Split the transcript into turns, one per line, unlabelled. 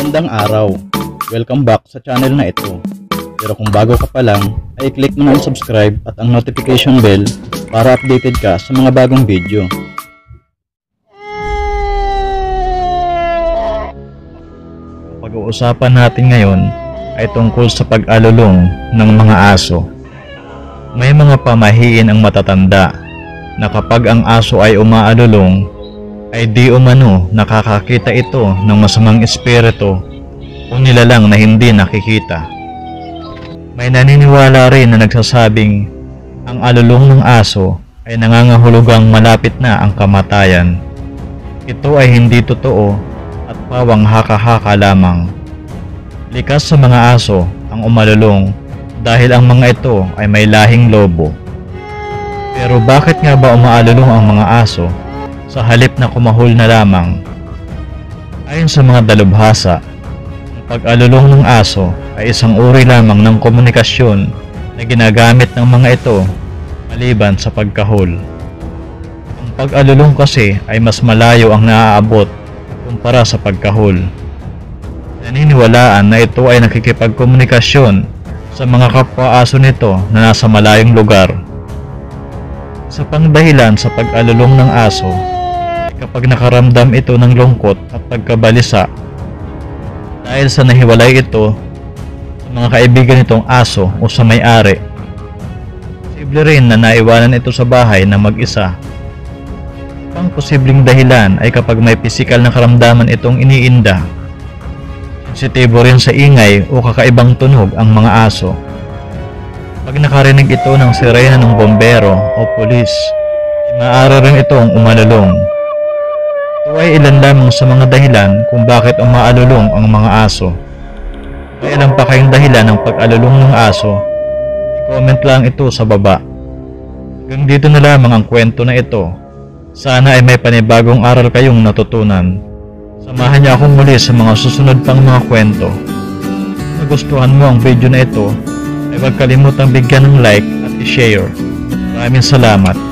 Magandang araw. Welcome back sa channel na ito. Pero kung bago ka pa lang, ay click mo na ang subscribe at ang notification bell para updated ka sa mga bagong video. Pag-uusapan natin ngayon ay tungkol sa pag-alulong ng mga aso. May mga pamahiin ang matatanda na kapag ang aso ay umaalulong, ay di umano nakakakita ito ng masamang espiritu o nilalang na hindi nakikita. May naniniwala rin na nagsasabing ang alulong ng aso ay nangangahulugang malapit na ang kamatayan. Ito ay hindi totoo at pawang haka-haka lamang. Likas sa mga aso ang umalulong dahil ang mga ito ay may lahing lobo. Pero bakit nga ba umaalulong ang mga aso sa halip na kumahol na lamang? Ayon sa mga dalubhasa, ang pag-alulong ng aso ay isang uri lamang ng komunikasyon na ginagamit ng mga ito maliban sa pagkahol. Ang pag-alulong kasi ay mas malayo ang naaabot kumpara sa pagkahol. Naniniwalaan na ito ay nakikipagkomunikasyon sa mga kapwa-aso nito na nasa malayong lugar. Sa pangdahilan sa pag-alulong ng aso, kapag nakaramdam ito ng lungkot at pagkabalisa, dahil sa nahiwalay ito sa mga kaibigan nitong aso o sa may-ari, posible rin na naiwanan ito sa bahay na mag-isa. Pang posibleng dahilan ay kapag may pisikal na karamdaman itong iniinda Sensitibo rin sa ingay o kakaibang tunog ang mga aso. Pag nakarinig ito ng sirena ng bombero o pulis, maaari rin itong umalulong. Ito ay ilan lamang sa mga dahilan kung bakit umaalulong ang mga aso. May alam pa kayong dahilan ng pag-alulong ng aso? I-comment lang ito sa baba. Hanggang dito na lamang ang kwento na ito. Sana ay may panibagong aral kayong natutunan. Samahan niyo akong muli sa mga susunod pang mga kwento. Kung nagustuhan mo ang video na ito, ay huwag kalimutang bigyan ng like at i-share. Maraming salamat.